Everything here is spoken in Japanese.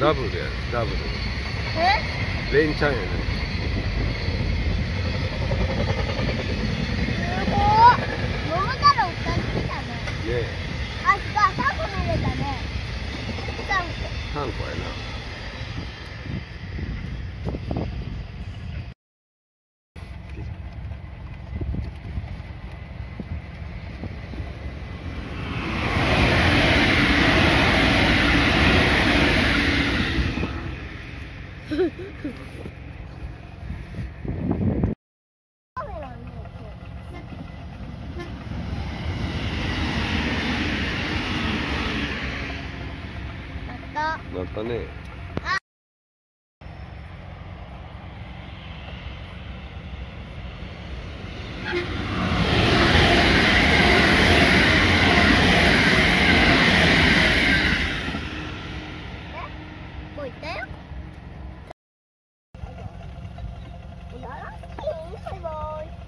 ダブルやダブル。え？連チャンやねすごい桃太郎たねねあ、違う、三個投げたね。三個3個やなだったねよ。バイバイ。